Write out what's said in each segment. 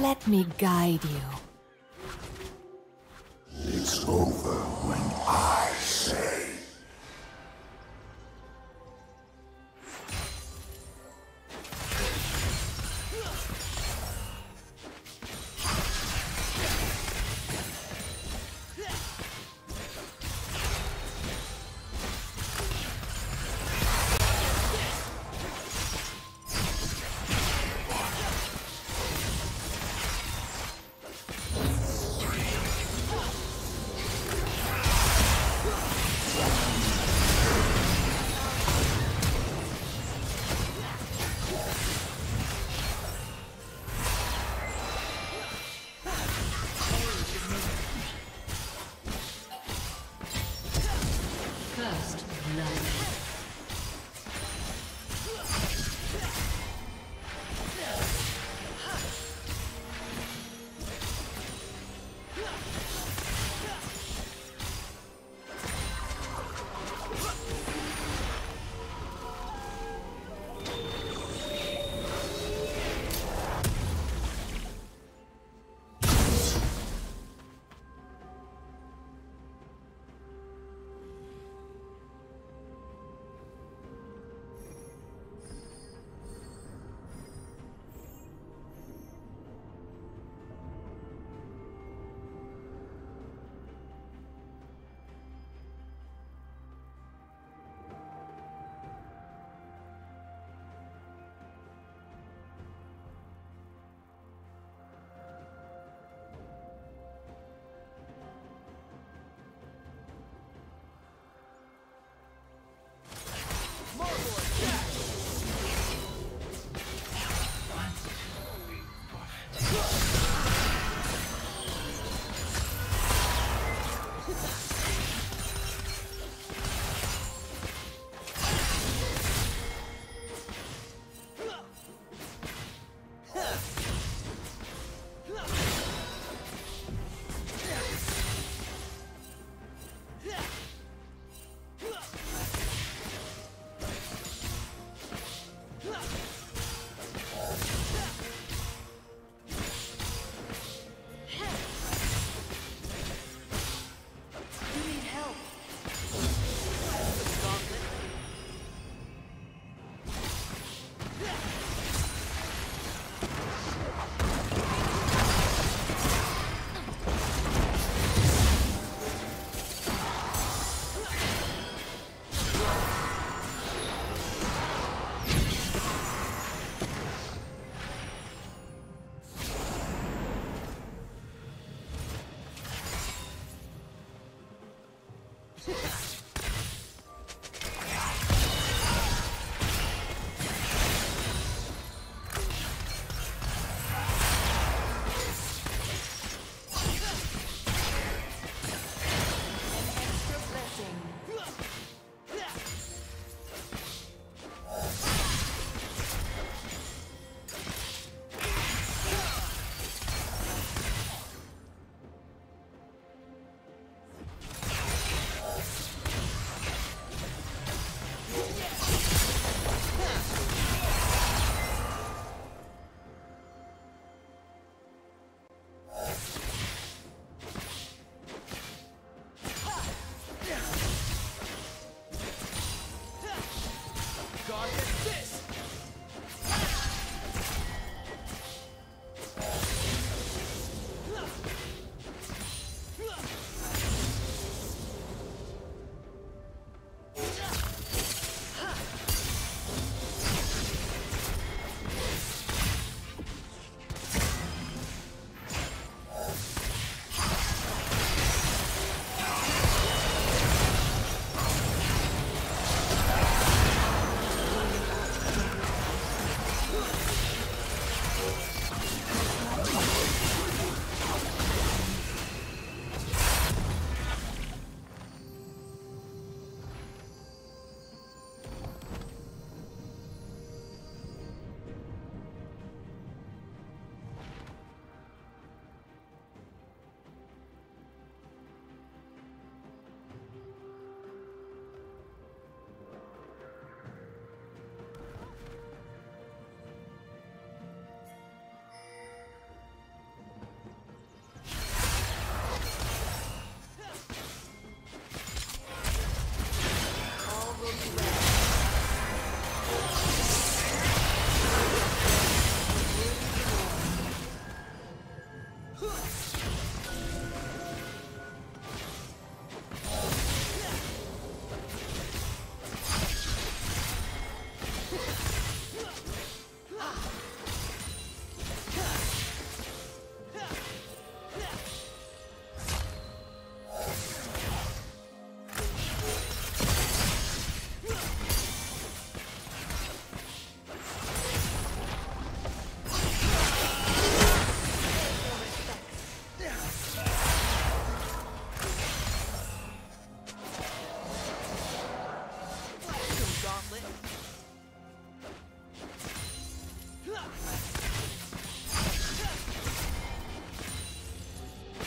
Let me guide you. It's over when I say.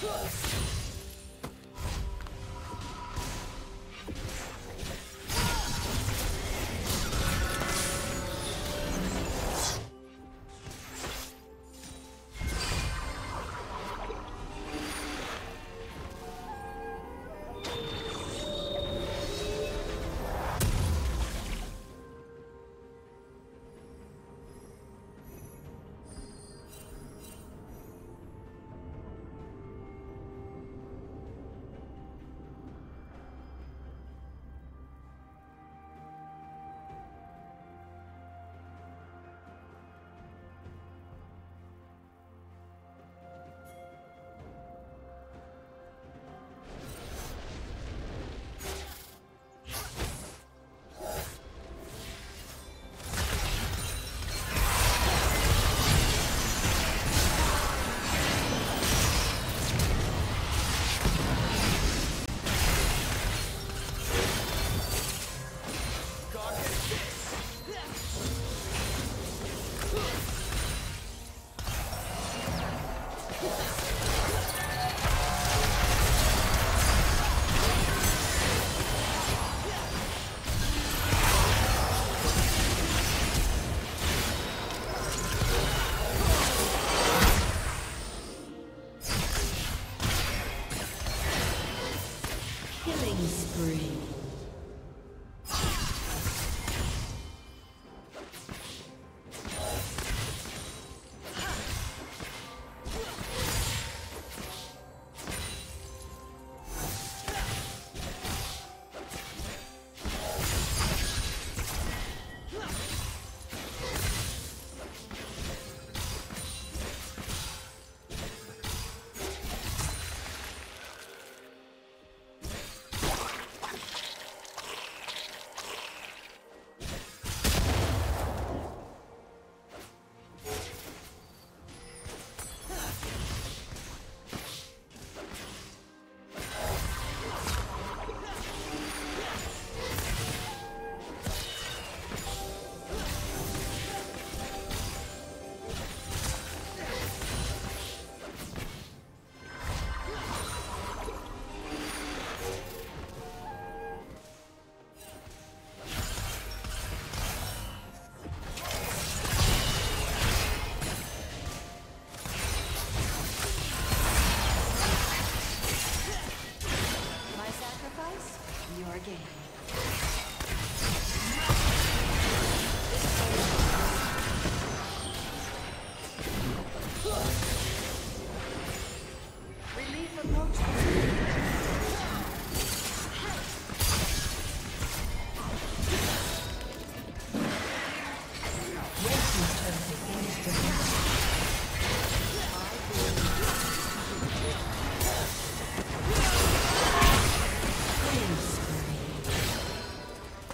Close.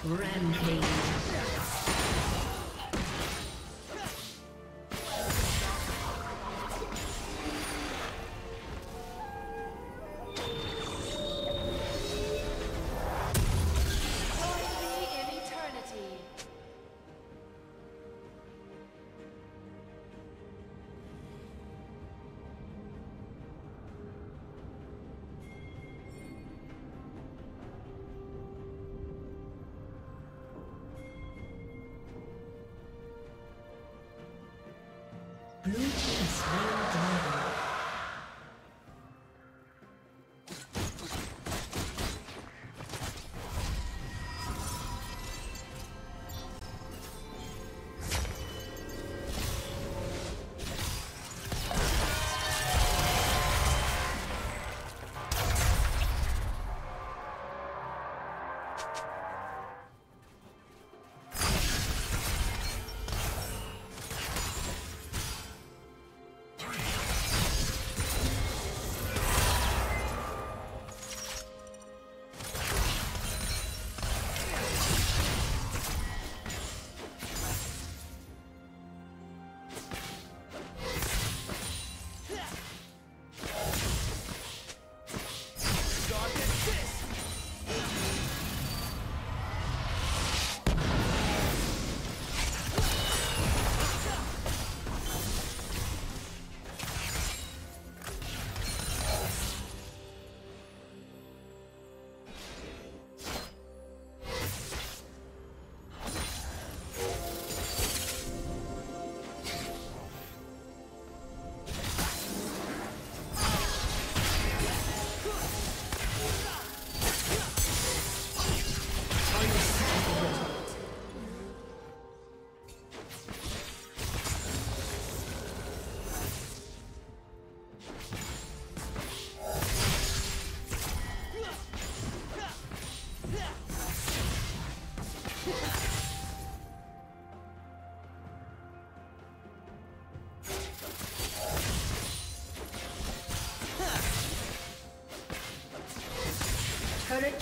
Rampage.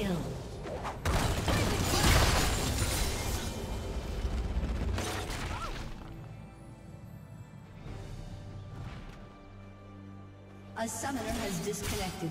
A summoner has disconnected.